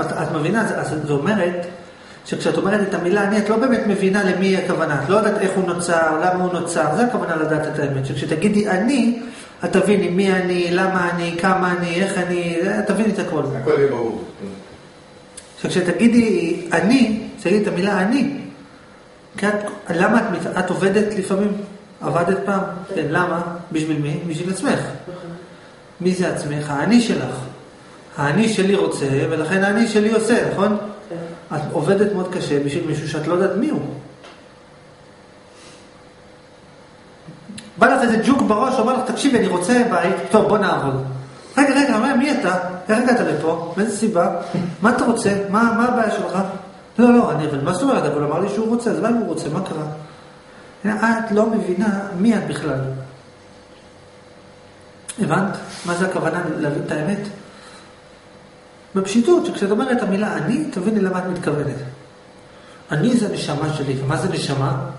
את מבינה, אז זאת אומרת, שכשאת אומרת את המילה אני, את לא באמת מבינה למי הכוונה, את לא יודעת איך הוא נוצר, למה הוא נוצר, זה הכוונה לדעת את האמת, שכשתגידי אני, את תביני מי אני, למה אני, כמה אני, איך אני, את תביני את הכל. הכל יהיה ברור. שכשתגידי אני, תגידי את המילה אני, כי את, למה את, את עובדת לפעמים? עבדת פעם? כן, למה? בשביל מי? בשביל עצמך. מי זה עצמך? האני שלך. האני שלי רוצה, ולכן האני שלי עושה, נכון? את עובדת מאוד קשה בשביל מישהו שאת לא יודעת מי הוא. בא לך איזה ג'וק בראש, אומר לך, תקשיבי, אני רוצה בית, טוב, בוא נעבוד. רגע, רגע, מה, מי אתה? איך הגעת לפה? מאיזה סיבה? מה אתה רוצה? מה, מה הבעיה שלך? לא, לא, אני, אבל מה זאת אומרת? אבל אמר לי שהוא רוצה, אז מה אם הוא רוצה? מה קרה? את לא מבינה מי את בכלל. הבנת? מה זה הכוונה להבין את האמת? בפשיטות, שכשאת אומרת המילה אני, תביני למה את מתכוונת. אני זה נשמה שלי, ומה זה נשמה?